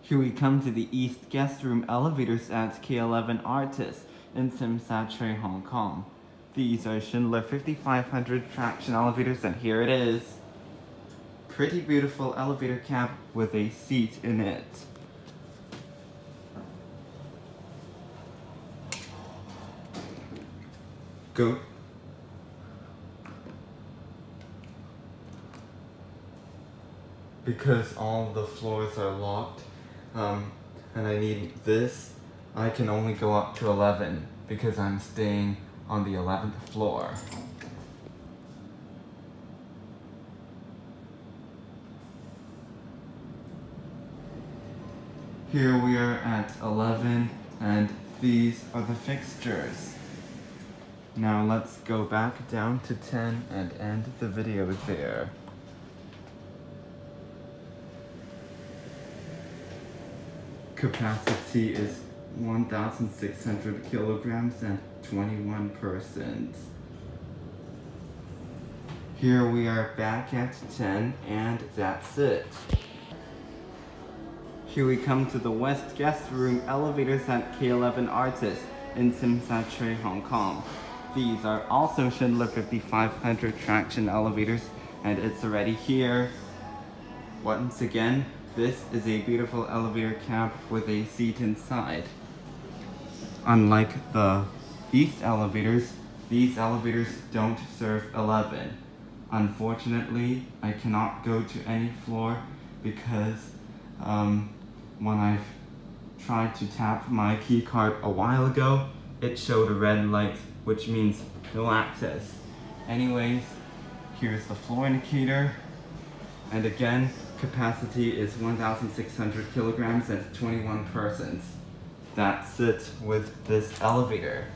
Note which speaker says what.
Speaker 1: Here we come to the East Guest Room elevators at K11 ARTUS in Tsim Sha Tsui, Hong Kong. These are Schindler 5500 traction elevators and here it is. Pretty beautiful elevator cab with a seat in it. Go. Because all the floors are locked, um, and I need this, I can only go up to 11 because I'm staying on the 11th floor. Here we are at 11 and these are the fixtures. Now let's go back down to 10 and end the video there. Capacity is 1,600 kilograms and 21 persons. Here we are back at 10 and that's it. Here we come to the West Guest Room elevators at K11 ARTUS in Tsim Sha Tsui, Hong Kong. These are also Schindler 5500 traction elevators and it's already here. Once again, this is a beautiful elevator cab with a seat inside. Unlike the East elevators, these elevators don't serve 11. Unfortunately, I cannot go to any floor because um, when I've tried to tap my key card a while ago, it showed a red light, which means no access. Anyways, here's the floor indicator. And again, capacity is 1,600 kilograms and 21 persons. That's it with this elevator.